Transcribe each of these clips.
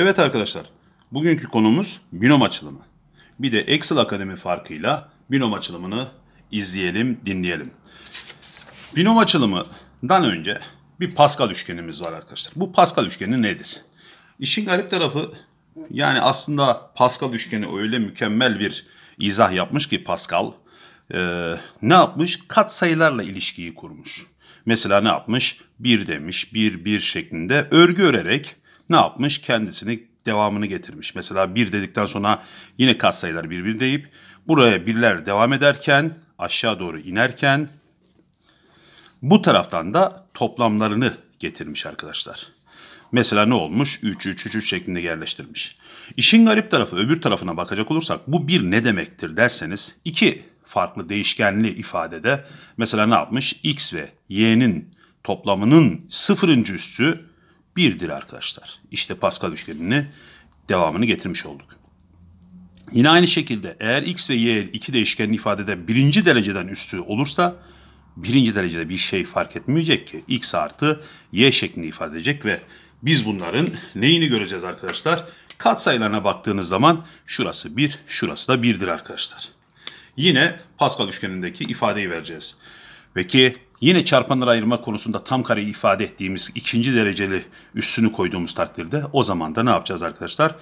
Evet arkadaşlar, bugünkü konumuz binom açılımı. Bir de Excel Akademi farkıyla binom açılımını izleyelim, dinleyelim. Binom açılımından önce bir Pascal üçgenimiz var arkadaşlar. Bu Pascal üçgeni nedir? İşin garip tarafı yani aslında Pascal üçgeni öyle mükemmel bir izah yapmış ki Pascal e, ne yapmış? Kat sayılarla ilişkiyi kurmuş. Mesela ne yapmış? 1 demiş, 1, 1 şeklinde örgü örerek ne yapmış? Kendisini devamını getirmiş. Mesela 1 dedikten sonra yine katsayılar 1, 1 deyip buraya birler devam ederken aşağı doğru inerken bu taraftan da toplamlarını getirmiş arkadaşlar. Mesela ne olmuş? 3, 3, 3, 3 şeklinde yerleştirmiş. İşin garip tarafı öbür tarafına bakacak olursak bu bir ne demektir derseniz iki farklı değişkenli ifadede mesela ne yapmış? X ve Y'nin toplamının sıfırıncı üssü birdir arkadaşlar. İşte Pascal üçgenini devamını getirmiş olduk. Yine aynı şekilde eğer X ve Y iki değişkenli ifadede birinci dereceden üstü olursa birinci derecede bir şey fark etmeyecek ki X artı Y şeklinde ifade edecek ve biz bunların neyini göreceğiz arkadaşlar? Katsayılarına baktığınız zaman şurası 1, şurası da 1'dir arkadaşlar. Yine Pascal üçgenindeki ifadeyi vereceğiz. Peki yine çarpanları ayırma konusunda tam kareyi ifade ettiğimiz ikinci dereceli üstünü koyduğumuz takdirde o zaman da ne yapacağız arkadaşlar?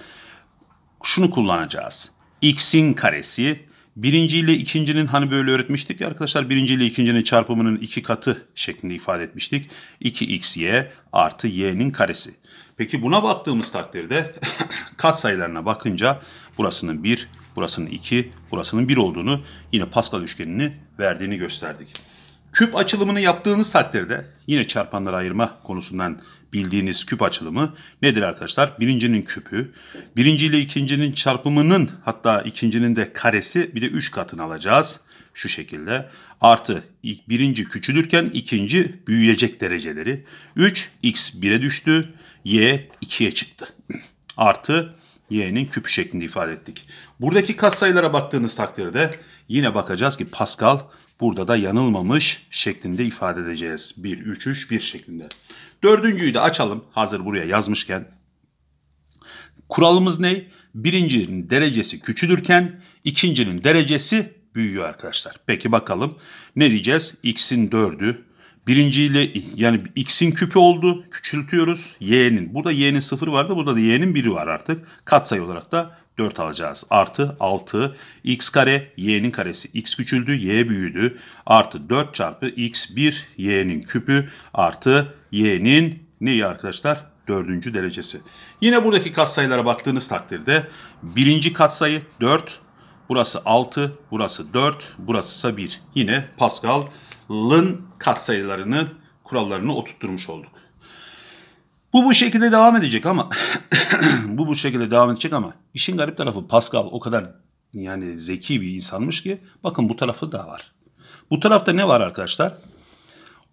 Şunu kullanacağız. X'in karesi birinci ile ikincinin hani böyle öğretmiştik ya arkadaşlar birinci ile ikincinin çarpımının iki katı şeklinde ifade etmiştik. 2xy artı y'nin karesi. Peki buna baktığımız takdirde kat sayılarına bakınca burasının 1, burasının 2, burasının 1 olduğunu yine Pascal üçgenini verdiğini gösterdik. Küp açılımını yaptığınız takdirde yine çarpanları ayırma konusundan bildiğiniz küp açılımı nedir arkadaşlar? Birincinin küpü, birinci ile ikincinin çarpımının hatta ikincinin de karesi bir de 3 katını alacağız. Şu şekilde artı birinci küçülürken ikinci büyüyecek dereceleri. 3 x 1'e düştü, y 2'ye çıktı. Artı y'nin küpü şeklinde ifade ettik. Buradaki katsayılara baktığınız takdirde yine bakacağız ki Pascal burada da yanılmamış şeklinde ifade edeceğiz. 1, 3, 3, 1 şeklinde. Dördüncüyü de açalım hazır buraya yazmışken. Kuralımız ne? Birincinin derecesi küçülürken ikincinin derecesi büyüyor arkadaşlar. Peki bakalım ne diyeceğiz? X'in dördü. Birinciyle yani x'in küpü oldu. Küçültüyoruz. Y'nin. Burada y'nin sıfır vardı. Burada da y'nin biri var artık. Katsayı olarak da 4 alacağız. Artı 6 x kare y'nin karesi x küçüldü y büyüdü. Artı 4 çarpı x1 y'nin küpü artı y'nin neyi arkadaşlar? Dördüncü derecesi. Yine buradaki katsayılara baktığınız takdirde birinci katsayı 4, burası 6, burası 4, burası ise 1. Yine Pascal'ın katsayılarını, kurallarını oturtturmuş olduk. Bu bu şekilde devam edecek ama bu bu şekilde devam edecek ama işin garip tarafı Pascal o kadar yani zeki bir insanmış ki bakın bu tarafı da var. Bu tarafta ne var arkadaşlar?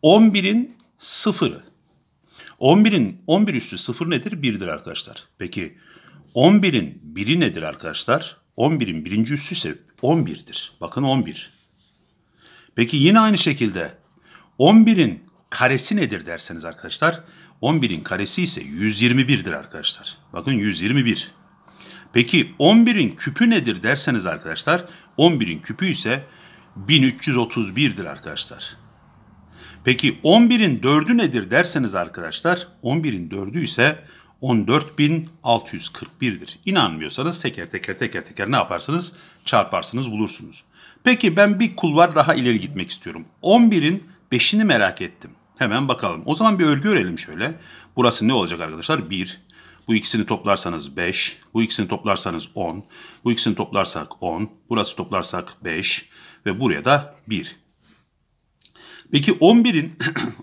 11'in sıfırı. 11'in 11 üstü sıfır nedir? 1'dir arkadaşlar. Peki 11'in biri nedir arkadaşlar? 11'in birinci üssü ise 11'dir. Bakın 11. Peki yine aynı şekilde 11'in karesi nedir derseniz arkadaşlar? 11'in karesi ise 121'dir arkadaşlar. Bakın 121. Peki 11'in küpü nedir derseniz arkadaşlar? 11'in küpü ise 1331'dir arkadaşlar. Peki 11'in dördü nedir derseniz arkadaşlar? 11'in dördü ise 14.641'dir. İnanmıyorsanız teker teker teker teker ne yaparsınız? Çarparsınız bulursunuz. Peki ben bir kulvar daha ileri gitmek istiyorum. 11'in 5'ini merak ettim. Hemen bakalım. O zaman bir örgü örelim şöyle. Burası ne olacak arkadaşlar? 1. Bu ikisini toplarsanız 5. Bu ikisini toplarsanız 10. Bu ikisini toplarsak 10. Burası toplarsak 5. Ve buraya da 1. Peki 11'in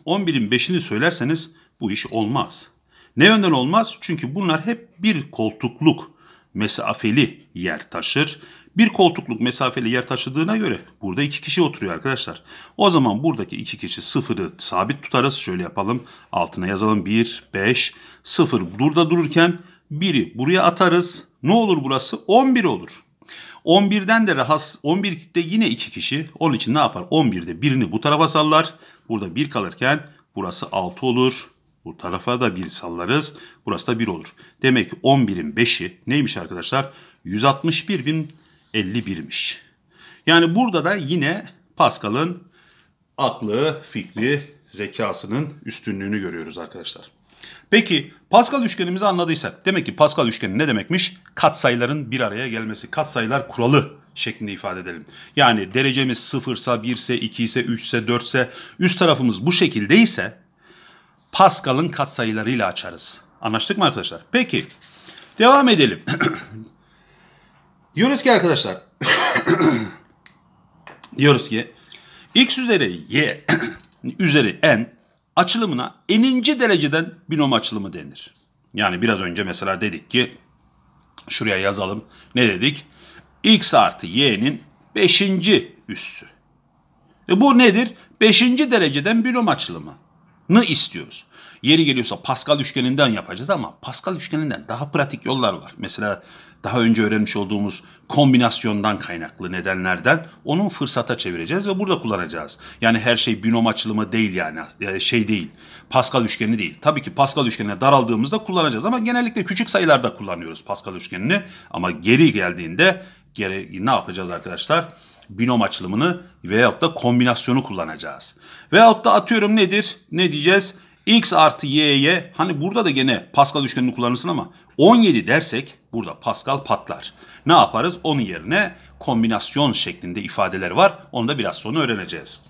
11'in 5'ini söylerseniz bu iş olmaz. Ne yönden olmaz? Çünkü bunlar hep bir koltukluk mesafeli yer taşır. Bir koltukluk mesafeli yer taşıdığına göre burada iki kişi oturuyor arkadaşlar. O zaman buradaki iki kişi sıfırı sabit tutarız. Şöyle yapalım. Altına yazalım 1, 5, 0. Burada dururken 1'i buraya atarız. Ne olur burası? 11 olur. 11'den de rahatsız 11'de yine iki kişi. Onun için ne yapar? 11'de birini bu tarafa sallar. Burada 1 kalırken burası 6 olur. Bu tarafa da 1 sallarız. Burası da 1 olur. Demek ki 11'in 5'i neymiş arkadaşlar? 161.051'miş. Yani burada da yine Pascal'ın aklı, fikri, zekasının üstünlüğünü görüyoruz arkadaşlar. Peki Pascal üçgenimizi anladıysak demek ki Pascal üçgeni ne demekmiş? Katsayıların bir araya gelmesi. Katsayılar kuralı şeklinde ifade edelim. Yani derecemiz 0 ise 1 ise 2 ise 3 ise 4 ise üst tarafımız bu şekildeyse Pascal'ın katsayılarıyla açarız. Anlaştık mı arkadaşlar? Peki devam edelim. diyoruz ki arkadaşlar diyoruz ki x üzeri y üzeri n açılımına eninci dereceden binom açılımı denir. Yani biraz önce mesela dedik ki şuraya yazalım. Ne dedik? x artı y'nin beşinci üssü. E bu nedir? Beşinci dereceden binom açılımını istiyoruz. Yeri geliyorsa Pascal üçgeninden yapacağız ama Pascal üçgeninden daha pratik yollar var. Mesela daha önce öğrenmiş olduğumuz kombinasyondan kaynaklı nedenlerden onun fırsata çevireceğiz ve burada kullanacağız. Yani her şey binom açılımı değil yani şey değil. Pascal üçgeni değil. Tabii ki Pascal üçgenine daraldığımızda kullanacağız ama genellikle küçük sayılarda kullanıyoruz Pascal üçgenini. Ama geri geldiğinde geri, ne yapacağız arkadaşlar? Binom açılımını veyahut da kombinasyonu kullanacağız. Veyahut da atıyorum nedir? Ne diyeceğiz? x artı y'ye hani burada da gene Pascal üçgenini kullanırsın ama 17 dersek burada Pascal patlar. Ne yaparız? Onun yerine kombinasyon şeklinde ifadeler var. Onu da biraz sonra öğreneceğiz.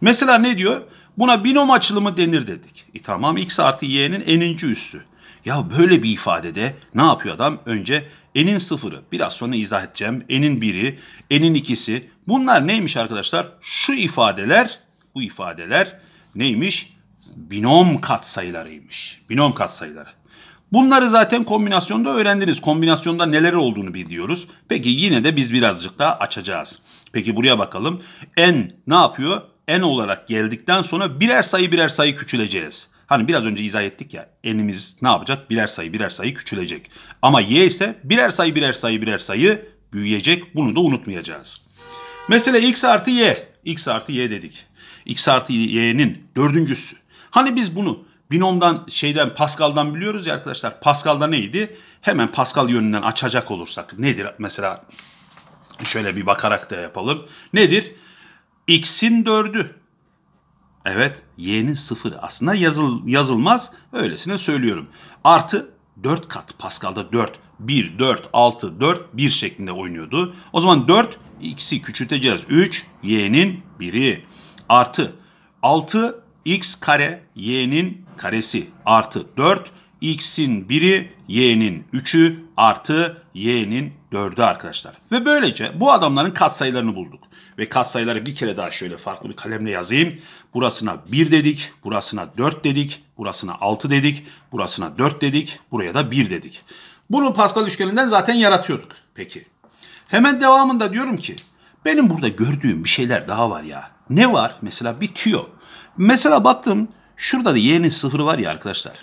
Mesela ne diyor? Buna binom açılımı denir dedik. E tamam x artı y'nin eninci üssü. Ya böyle bir ifadede ne yapıyor adam? Önce n'in sıfırı. Biraz sonra izah edeceğim. N'in biri, n'in ikisi. Bunlar neymiş arkadaşlar? Şu ifadeler, bu ifadeler neymiş? binom katsayılarıymış. Binom katsayıları. Bunları zaten kombinasyonda öğrendiniz. Kombinasyonda neler olduğunu biliyoruz. Peki yine de biz birazcık daha açacağız. Peki buraya bakalım. N ne yapıyor? N olarak geldikten sonra birer sayı birer sayı küçüleceğiz. Hani biraz önce izah ettik ya n'imiz ne yapacak? Birer sayı birer sayı küçülecek. Ama y ise birer sayı birer sayı birer sayı büyüyecek. Bunu da unutmayacağız. Mesela x artı y. x artı y dedik. x artı y'nin dördüncüsü. Hani biz bunu binomdan şeyden Pascal'dan biliyoruz ya arkadaşlar. Pascal'da neydi? Hemen Pascal yönünden açacak olursak nedir? Mesela şöyle bir bakarak da yapalım. Nedir? X'in dördü. Evet y'nin sıfırı. Aslında yazıl, yazılmaz. Öylesine söylüyorum. Artı 4 kat. Pascal'da 4. 1, 4, 6, 4, 1 şeklinde oynuyordu. O zaman 4 x'i küçülteceğiz. 3 y'nin 1'i. Artı 6 x kare y'nin karesi artı 4 x'in 1'i y'nin 3'ü artı y'nin 4'ü arkadaşlar. Ve böylece bu adamların katsayılarını bulduk. Ve katsayıları bir kere daha şöyle farklı bir kalemle yazayım. Burasına 1 dedik, burasına 4 dedik, burasına 6 dedik, burasına 4 dedik, buraya da 1 dedik. Bunu Pascal üçgeninden zaten yaratıyorduk. Peki. Hemen devamında diyorum ki benim burada gördüğüm bir şeyler daha var ya. Ne var? Mesela bir tüyo. Mesela baktım şurada da y'nin sıfırı var ya arkadaşlar.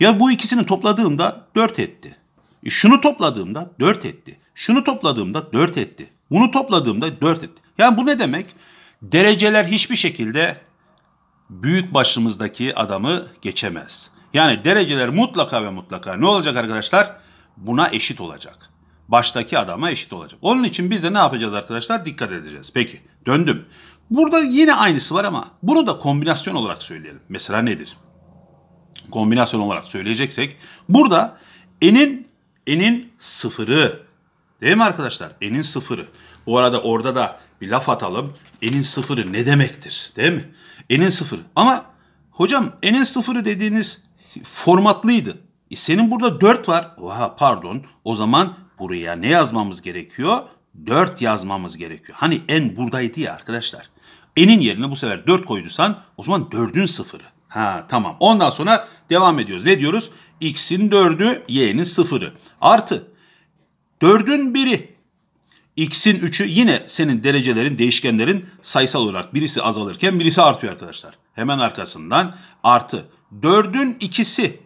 Ya bu ikisini topladığımda 4 etti. E şunu topladığımda 4 etti. Şunu topladığımda 4 etti. Bunu topladığımda 4 etti. Yani bu ne demek? Dereceler hiçbir şekilde büyük başımızdaki adamı geçemez. Yani dereceler mutlaka ve mutlaka ne olacak arkadaşlar? Buna eşit olacak. Baştaki adama eşit olacak. Onun için biz de ne yapacağız arkadaşlar? Dikkat edeceğiz. Peki döndüm. Burada yine aynısı var ama bunu da kombinasyon olarak söyleyelim. Mesela nedir? Kombinasyon olarak söyleyeceksek burada n'in n'in sıfırı değil mi arkadaşlar? N'in sıfırı. Bu arada orada da bir laf atalım. N'in sıfırı ne demektir? Değil mi? N'in sıfırı. Ama hocam n'in sıfırı dediğiniz formatlıydı. E senin burada 4 var. Oha pardon. O zaman buraya ne yazmamız gerekiyor? 4 yazmamız gerekiyor. Hani n buradaydı ya arkadaşlar n'in yerine bu sefer 4 koyduysan o zaman 4'ün sıfırı. Ha tamam. Ondan sonra devam ediyoruz. Ne diyoruz? X'in 4'ü, Y'nin sıfırı. Artı 4'ün 1'i. X'in 3'ü yine senin derecelerin, değişkenlerin sayısal olarak birisi azalırken birisi artıyor arkadaşlar. Hemen arkasından artı 4'ün ikisi.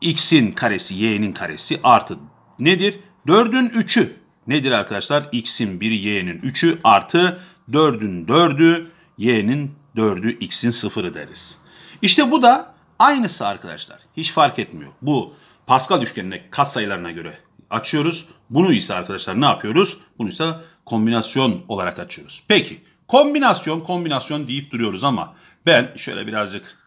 X'in karesi, Y'nin karesi artı nedir? 4'ün 3'ü. Nedir arkadaşlar? X'in 1'i, Y'nin 3'ü artı 4'ün 4'ü, y'nin 4'ü, x'in 0'ı deriz. İşte bu da Aynısı arkadaşlar. Hiç fark etmiyor. Bu Pascal üçgenine kat sayılarına göre açıyoruz. Bunu ise arkadaşlar ne yapıyoruz? Bunu ise kombinasyon olarak açıyoruz. Peki kombinasyon kombinasyon deyip duruyoruz ama ben şöyle birazcık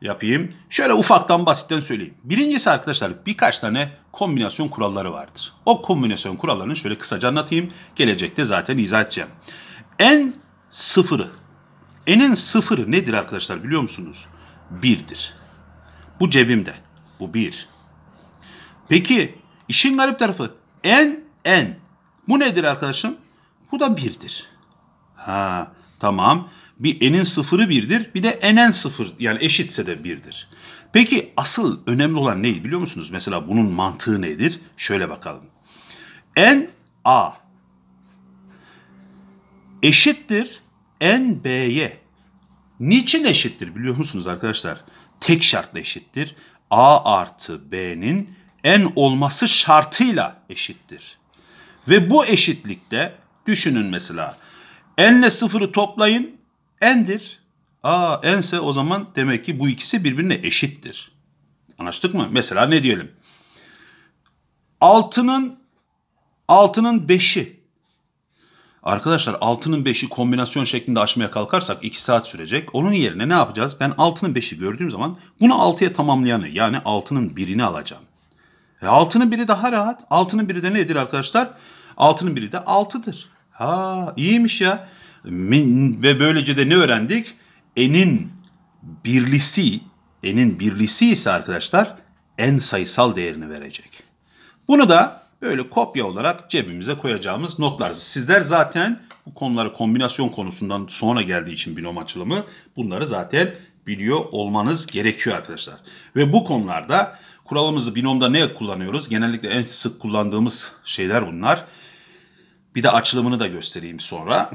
yapayım. Şöyle ufaktan basitten söyleyeyim. Birincisi arkadaşlar birkaç tane kombinasyon kuralları vardır. O kombinasyon kurallarını şöyle kısaca anlatayım. Gelecekte zaten izah edeceğim. En sıfırı. N'in sıfırı nedir arkadaşlar biliyor musunuz? Birdir. Bu cebimde. Bu bir. Peki işin garip tarafı N N. Bu nedir arkadaşım? Bu da birdir. Ha tamam. Bir n'in sıfırı birdir. Bir de n'en sıfır yani eşitse de birdir. Peki asıl önemli olan ne biliyor musunuz? Mesela bunun mantığı nedir? Şöyle bakalım. n a eşittir n b'ye. Niçin eşittir biliyor musunuz arkadaşlar? Tek şartla eşittir. a artı b'nin n olması şartıyla eşittir. Ve bu eşitlikte düşünün mesela n ile sıfırı toplayın n'dir. Aa n'se o zaman demek ki bu ikisi birbirine eşittir. Anlaştık mı? Mesela ne diyelim? Altının altının beşi. Arkadaşlar altının beşi kombinasyon şeklinde açmaya kalkarsak 2 saat sürecek. Onun yerine ne yapacağız? Ben altının beşi gördüğüm zaman bunu 6'ya tamamlayanı yani altının birini alacağım. E altının biri daha rahat. Altının biri de nedir arkadaşlar? Altının biri de 6'dır. Ha iyiymiş ya. Ve böylece de ne öğrendik? N'in birlisi, N'in birlisi ise arkadaşlar en sayısal değerini verecek. Bunu da böyle kopya olarak cebimize koyacağımız notlar. Sizler zaten bu konuları kombinasyon konusundan sonra geldiği için binom açılımı bunları zaten biliyor olmanız gerekiyor arkadaşlar. Ve bu konularda kuralımızı binomda ne kullanıyoruz? Genellikle en sık kullandığımız şeyler bunlar. Bir de açılımını da göstereyim sonra.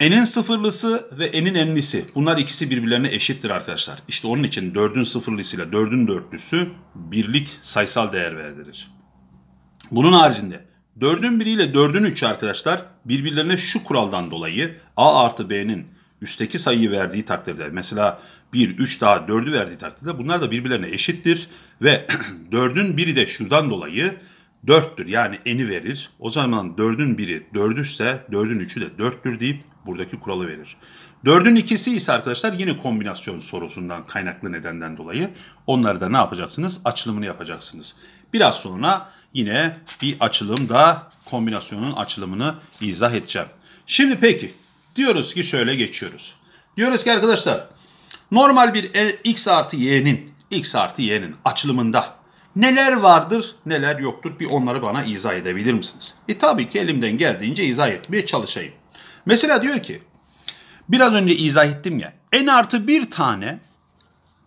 N'in sıfırlısı ve N'in enlisi. Bunlar ikisi birbirlerine eşittir arkadaşlar. İşte onun için 4'ün sıfırlısıyla 4'ün dörtlüsü birlik sayısal değer verir. Bunun haricinde 4'ün 1 ile 4'ün 3'ü arkadaşlar birbirlerine şu kuraldan dolayı A artı B'nin üstteki sayıyı verdiği takdirde mesela 1, 3 daha 4'ü verdiği takdirde bunlar da birbirlerine eşittir ve 4'ün biri de şuradan dolayı 4'tür yani eni verir. O zaman 4'ün 1'i 4'ü ise 4'ün 3'ü de 4'tür deyip buradaki kuralı verir. 4'ün ikisi ise arkadaşlar yine kombinasyon sorusundan kaynaklı nedenden dolayı onları da ne yapacaksınız? Açılımını yapacaksınız. Biraz sonra yine bir açılım da kombinasyonun açılımını izah edeceğim. Şimdi peki diyoruz ki şöyle geçiyoruz. Diyoruz ki arkadaşlar normal bir e, x artı y'nin x artı y'nin açılımında neler vardır neler yoktur bir onları bana izah edebilir misiniz? E tabii ki elimden geldiğince izah etmeye çalışayım. Mesela diyor ki biraz önce izah ettim ya n artı bir tane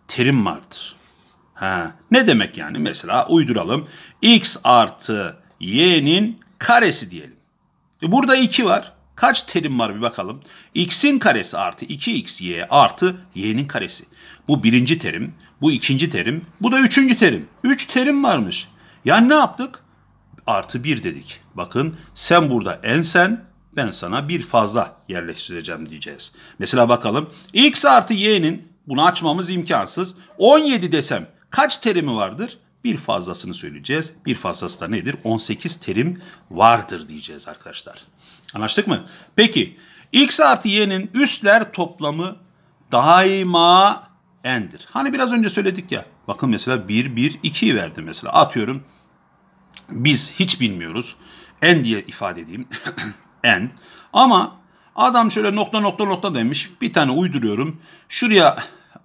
terim vardır. Ha, ne demek yani? Mesela uyduralım. x artı y'nin karesi diyelim. E burada 2 var. Kaç terim var bir bakalım. x'in karesi artı 2xy artı y'nin karesi. Bu birinci terim, bu ikinci terim, bu da üçüncü terim. Üç terim varmış. Yani ne yaptık? Artı bir dedik. Bakın sen burada en sen, ben sana bir fazla yerleştireceğim diyeceğiz. Mesela bakalım x artı y'nin bunu açmamız imkansız. 17 desem kaç terimi vardır? Bir fazlasını söyleyeceğiz. Bir fazlası da nedir? 18 terim vardır diyeceğiz arkadaşlar. Anlaştık mı? Peki x artı y'nin üstler toplamı daima n'dir. Hani biraz önce söyledik ya. Bakın mesela 1, 1, 2'yi verdim mesela. Atıyorum biz hiç bilmiyoruz. n diye ifade edeyim. n. Ama adam şöyle nokta nokta nokta demiş. Bir tane uyduruyorum. Şuraya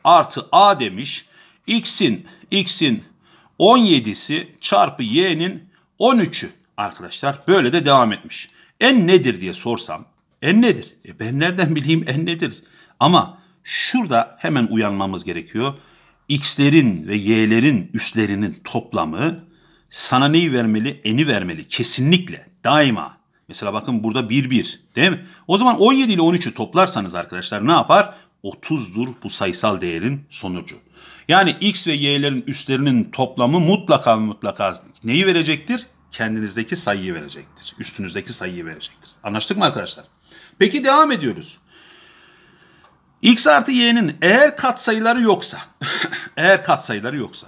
artı a demiş. x'in x'in 17'si çarpı y'nin 13'ü arkadaşlar. Böyle de devam etmiş. n nedir diye sorsam. n nedir? E ben nereden bileyim n nedir? Ama şurada hemen uyanmamız gerekiyor. x'lerin ve y'lerin üstlerinin toplamı sana neyi vermeli? N'i vermeli. Kesinlikle. Daima. Mesela bakın burada 1 1 değil mi? O zaman 17 ile 13'ü toplarsanız arkadaşlar ne yapar? 30'dur bu sayısal değerin sonucu. Yani x ve y'lerin üstlerinin toplamı mutlaka mutlaka neyi verecektir? Kendinizdeki sayıyı verecektir. Üstünüzdeki sayıyı verecektir. Anlaştık mı arkadaşlar? Peki devam ediyoruz. x artı y'nin eğer katsayıları yoksa, eğer katsayıları yoksa,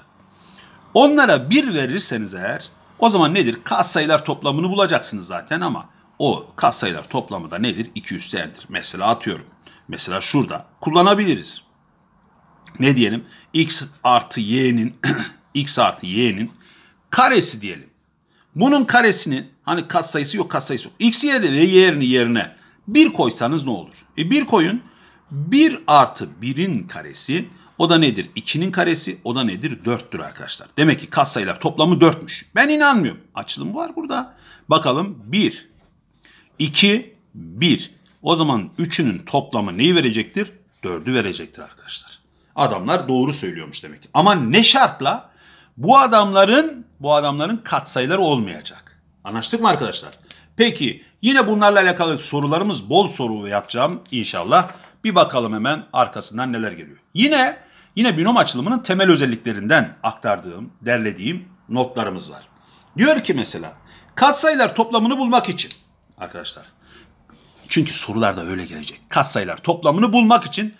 onlara 1 verirseniz eğer, o zaman nedir? Katsayılar toplamını bulacaksınız zaten ama o katsayılar toplamı da nedir? 2 üstü n'dir. Mesela atıyorum. Mesela şurada kullanabiliriz. Ne diyelim? x artı y'nin x artı y'nin karesi diyelim. Bunun karesinin hani katsayısı yok katsayısı yok. X yerine y yerine 1 koysanız ne olur? E 1 koyun 1 artı 1'in karesi o da nedir? 2'nin karesi o da nedir? 4'tür arkadaşlar. Demek ki katsayılar toplamı 4'müş. Ben inanmıyorum. Açılım var burada. Bakalım 1, 2, 1. O zaman 3'ünün toplamı neyi verecektir? 4'ü verecektir arkadaşlar. Adamlar doğru söylüyormuş demek. Ama ne şartla? Bu adamların bu adamların katsayıları olmayacak. Anlaştık mı arkadaşlar? Peki yine bunlarla alakalı sorularımız bol soru yapacağım inşallah. Bir bakalım hemen arkasından neler geliyor. Yine yine binom açılımının temel özelliklerinden aktardığım, derlediğim notlarımız var. Diyor ki mesela katsayılar toplamını bulmak için arkadaşlar. Çünkü sorularda öyle gelecek. Katsayılar toplamını bulmak için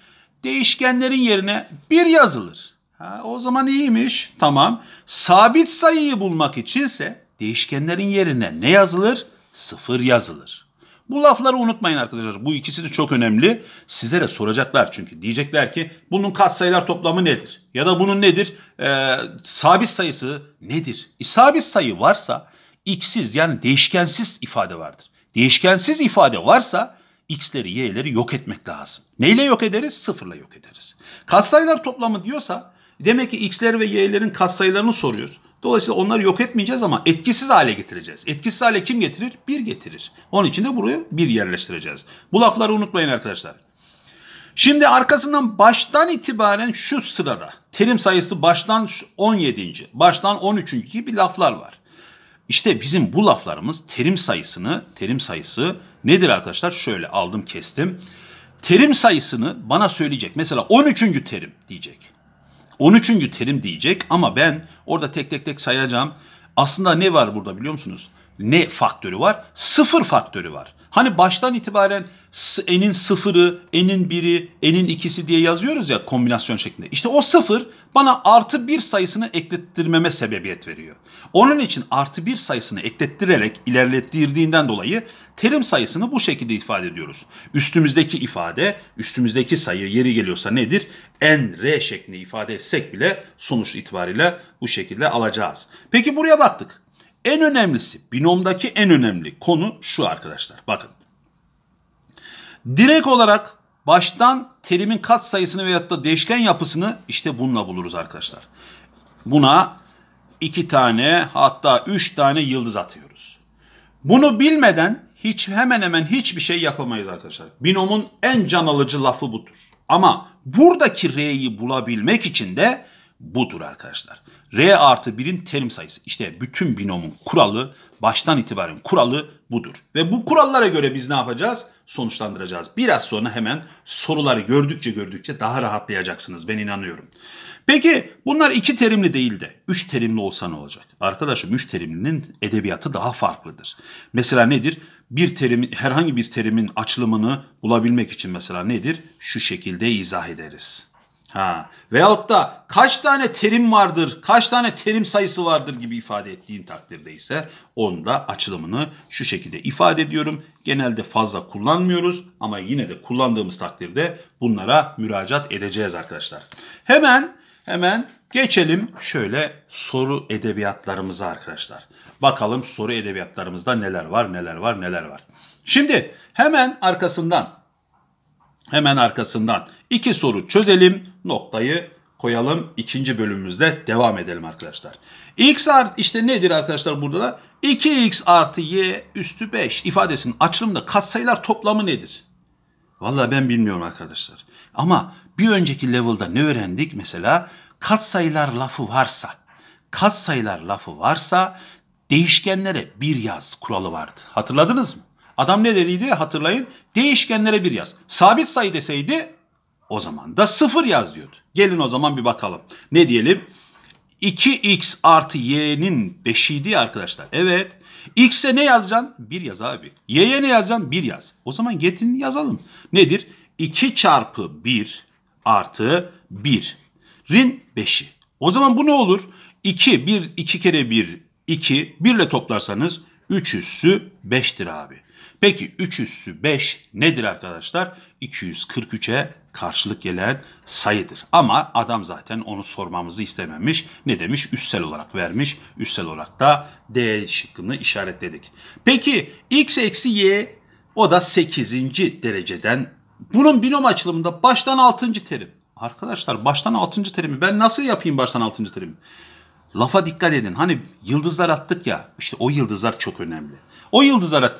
değişkenlerin yerine bir yazılır. Ha, o zaman iyiymiş. Tamam. Sabit sayıyı bulmak içinse değişkenlerin yerine ne yazılır? Sıfır yazılır. Bu lafları unutmayın arkadaşlar. Bu ikisi de çok önemli. Sizlere soracaklar çünkü. Diyecekler ki bunun katsayılar toplamı nedir? Ya da bunun nedir? Ee, sabit sayısı nedir? E, sabit sayı varsa x'siz yani değişkensiz ifade vardır. Değişkensiz ifade varsa x'leri y'leri yok etmek lazım. Neyle yok ederiz? Sıfırla yok ederiz. Katsayılar toplamı diyorsa demek ki x'ler ve y'lerin katsayılarını soruyoruz. Dolayısıyla onları yok etmeyeceğiz ama etkisiz hale getireceğiz. Etkisiz hale kim getirir? Bir getirir. Onun için de buraya bir yerleştireceğiz. Bu lafları unutmayın arkadaşlar. Şimdi arkasından baştan itibaren şu sırada terim sayısı baştan 17. baştan 13. gibi laflar var. İşte bizim bu laflarımız terim sayısını, terim sayısı nedir arkadaşlar? Şöyle aldım kestim. Terim sayısını bana söyleyecek. Mesela 13. terim diyecek. 13. terim diyecek ama ben orada tek tek tek sayacağım. Aslında ne var burada biliyor musunuz? Ne faktörü var? Sıfır faktörü var. Hani baştan itibaren n'in sıfırı, n'in biri, n'in ikisi diye yazıyoruz ya kombinasyon şeklinde. İşte o sıfır bana artı bir sayısını eklettirmeme sebebiyet veriyor. Onun için artı bir sayısını eklettirerek ilerlettirdiğinden dolayı terim sayısını bu şekilde ifade ediyoruz. Üstümüzdeki ifade, üstümüzdeki sayı yeri geliyorsa nedir? n, r şeklinde ifade etsek bile sonuç itibariyle bu şekilde alacağız. Peki buraya baktık. En önemlisi, binomdaki en önemli konu şu arkadaşlar. Bakın. Direkt olarak baştan terimin kat sayısını veyahut da değişken yapısını işte bununla buluruz arkadaşlar. Buna iki tane hatta üç tane yıldız atıyoruz. Bunu bilmeden hiç hemen hemen hiçbir şey yapamayız arkadaşlar. Binomun en can alıcı lafı budur. Ama buradaki R'yi bulabilmek için de budur arkadaşlar. R artı 1'in terim sayısı. İşte bütün binomun kuralı, baştan itibaren kuralı budur. Ve bu kurallara göre biz ne yapacağız? Sonuçlandıracağız. Biraz sonra hemen soruları gördükçe gördükçe daha rahatlayacaksınız. Ben inanıyorum. Peki bunlar iki terimli değil de üç terimli olsa ne olacak? Arkadaşım üç terimlinin edebiyatı daha farklıdır. Mesela nedir? Bir terim, herhangi bir terimin açılımını bulabilmek için mesela nedir? Şu şekilde izah ederiz. Ha. Veyahut da kaç tane terim vardır, kaç tane terim sayısı vardır gibi ifade ettiğin takdirde ise onun da açılımını şu şekilde ifade ediyorum. Genelde fazla kullanmıyoruz ama yine de kullandığımız takdirde bunlara müracaat edeceğiz arkadaşlar. Hemen hemen geçelim şöyle soru edebiyatlarımıza arkadaşlar. Bakalım soru edebiyatlarımızda neler var, neler var, neler var. Şimdi hemen arkasından Hemen arkasından iki soru çözelim. Noktayı koyalım. İkinci bölümümüzde devam edelim arkadaşlar. X art işte nedir arkadaşlar burada da? 2x artı y üstü 5 ifadesinin açılımında katsayılar toplamı nedir? Vallahi ben bilmiyorum arkadaşlar. Ama bir önceki level'da ne öğrendik? Mesela katsayılar lafı varsa, katsayılar lafı varsa değişkenlere bir yaz kuralı vardı. Hatırladınız mı? Adam ne dediydi hatırlayın. Değişkenlere bir yaz. Sabit sayı deseydi o zaman da sıfır yaz diyordu. Gelin o zaman bir bakalım. Ne diyelim? 2x artı y'nin 5'iydi arkadaşlar. Evet. X'e ne yazacaksın? Bir yaz abi. Y'ye ne yazacaksın? Bir yaz. O zaman getin yazalım. Nedir? 2 çarpı 1 artı 1'in 5'i. O zaman bu ne olur? 2, 1, 2 kere 1, 2. 1 ile toplarsanız 3 üssü 5'tir abi. Peki 3 üssü 5 nedir arkadaşlar? 243'e karşılık gelen sayıdır. Ama adam zaten onu sormamızı istememiş. Ne demiş? Üssel olarak vermiş. Üssel olarak da D şıkkını işaretledik. Peki x eksi y o da 8. dereceden. Bunun binom açılımında baştan 6. terim. Arkadaşlar baştan 6. terimi ben nasıl yapayım baştan 6. terimi? Lafa dikkat edin. Hani yıldızlar attık ya. işte o yıldızlar çok önemli. O yıldızlara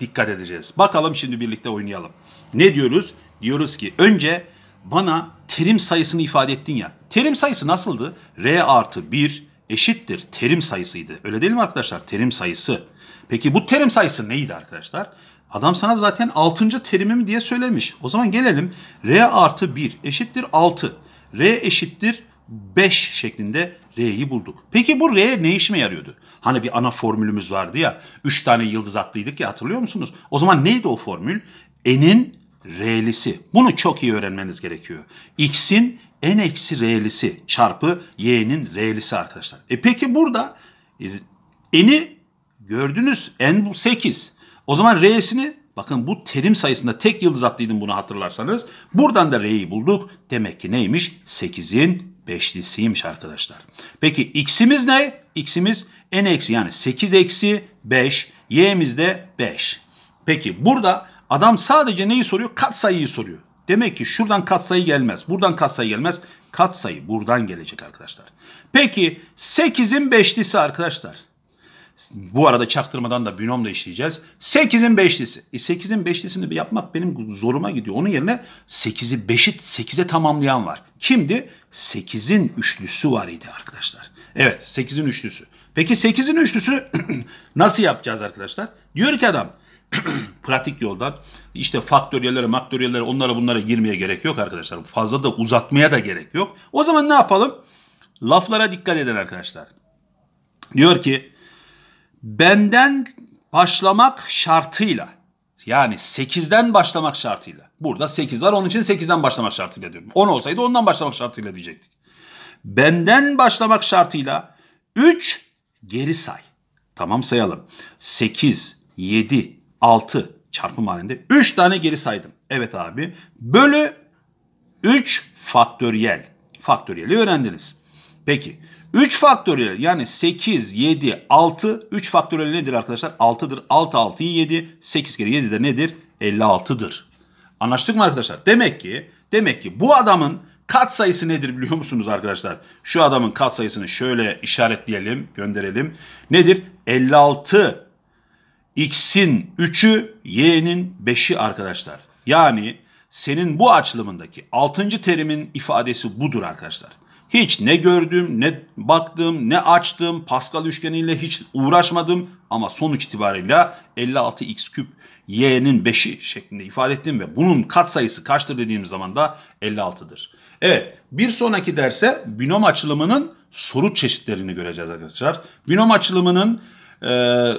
dikkat edeceğiz. Bakalım şimdi birlikte oynayalım. Ne diyoruz? Diyoruz ki önce bana terim sayısını ifade ettin ya. Terim sayısı nasıldı? R artı 1 eşittir terim sayısıydı. Öyle değil mi arkadaşlar? Terim sayısı. Peki bu terim sayısı neydi arkadaşlar? Adam sana zaten 6. terimim diye söylemiş. O zaman gelelim. R artı 1 eşittir 6. R eşittir 5 şeklinde R'yi bulduk. Peki bu R ne işime yarıyordu? Hani bir ana formülümüz vardı ya. 3 tane yıldız atlıydık ya hatırlıyor musunuz? O zaman neydi o formül? N'in R'lisi. Bunu çok iyi öğrenmeniz gerekiyor. X'in N eksi R'lisi çarpı Y'nin R'lisi arkadaşlar. E peki burada e, N'i gördünüz. N bu 8. O zaman R'sini bakın bu terim sayısında tek yıldız atlıydım bunu hatırlarsanız. Buradan da R'yi bulduk. Demek ki neymiş? 8'in beşlisiymiş arkadaşlar. Peki x'imiz ne? x'imiz n eksi yani 8 eksi 5. y'miz de 5. Peki burada adam sadece neyi soruyor? Katsayıyı soruyor. Demek ki şuradan katsayı gelmez. Buradan katsayı gelmez. Katsayı buradan gelecek arkadaşlar. Peki 8'in beşlisi arkadaşlar. Bu arada çaktırmadan da binomla işleyeceğiz. 8'in beşlisi. E 8'in beşlisini yapmak benim zoruma gidiyor. Onun yerine 8'i 5'i 8'e tamamlayan var. Kimdi? 8'in üçlüsü var idi arkadaşlar. Evet 8'in üçlüsü. Peki 8'in üçlüsü nasıl yapacağız arkadaşlar? Diyor ki adam pratik yoldan işte faktöriyellere, maktöriyellere onlara bunlara girmeye gerek yok arkadaşlar. Fazla da uzatmaya da gerek yok. O zaman ne yapalım? Laflara dikkat edin arkadaşlar. Diyor ki benden başlamak şartıyla yani 8'den başlamak şartıyla. Burada 8 var onun için 8'den başlamak şartıyla diyorum. 10 olsaydı ondan başlamak şartıyla diyecektik. Benden başlamak şartıyla 3 geri say. Tamam sayalım. 8, 7, 6 çarpım halinde 3 tane geri saydım. Evet abi. Bölü 3 faktöriyel. Faktöriyeli öğrendiniz. Peki 3 faktöriyel yani 8, 7, 6. 3 faktöriyel nedir arkadaşlar? 6'dır. 6, 6'yı 7. 8 kere 7 de nedir? 56'dır. Anlaştık mı arkadaşlar? Demek ki demek ki bu adamın kat sayısı nedir biliyor musunuz arkadaşlar? Şu adamın kat sayısını şöyle işaretleyelim, gönderelim. Nedir? 56 x'in 3'ü, y'nin 5'i arkadaşlar. Yani senin bu açılımındaki 6. terimin ifadesi budur arkadaşlar. Hiç ne gördüm, ne baktım, ne açtım, Pascal üçgeniyle hiç uğraşmadım ama sonuç itibariyle 56x küp y'nin 5'i şeklinde ifade ettim ve bunun katsayısı kaçtır dediğimiz zaman da 56'dır. Evet bir sonraki derse binom açılımının soru çeşitlerini göreceğiz arkadaşlar. Binom açılımının e,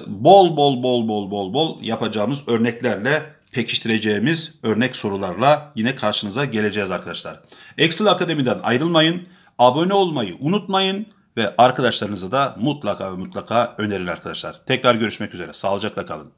bol bol bol bol bol bol yapacağımız örneklerle pekiştireceğimiz örnek sorularla yine karşınıza geleceğiz arkadaşlar. Excel Akademi'den ayrılmayın. Abone olmayı unutmayın ve arkadaşlarınıza da mutlaka ve mutlaka önerin arkadaşlar. Tekrar görüşmek üzere. Sağlıcakla kalın.